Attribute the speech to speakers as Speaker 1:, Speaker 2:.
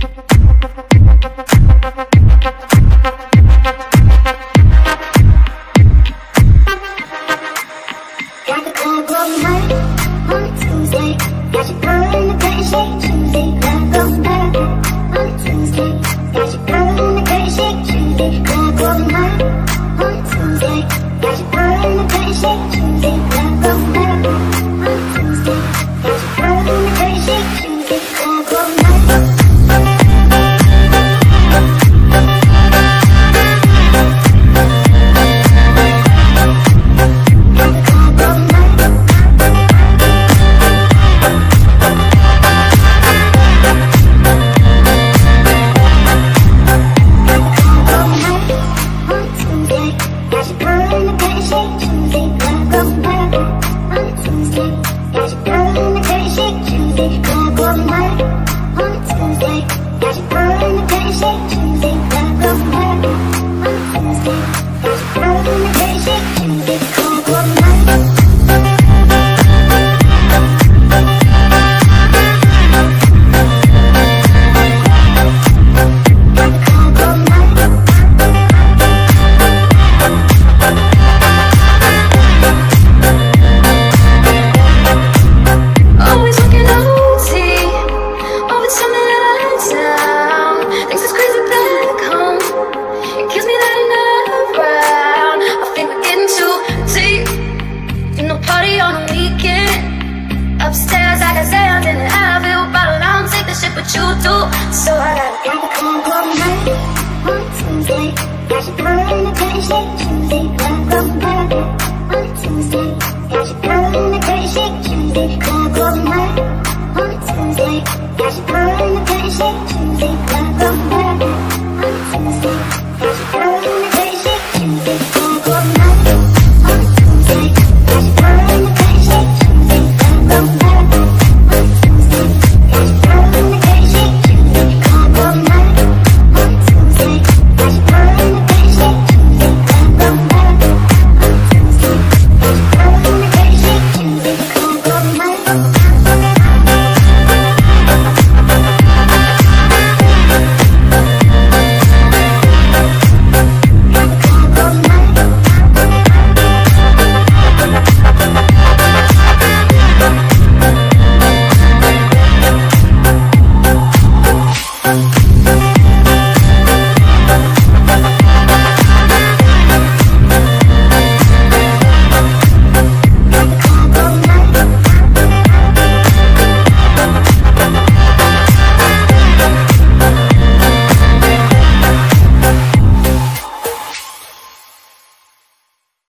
Speaker 1: Got the club blowing high on Tuesday. Got your party on the weekend. Upstairs I got Xans in an Advil bottle I don't take the shit but you do. So I gotta grab a cold one night On Tuesday Got you throwing in the dirty shake Tuesday Club going back On Tuesday Got you throwing in the dirty shake Tuesday Club going back On Tuesday Got you throwing in the dirty shake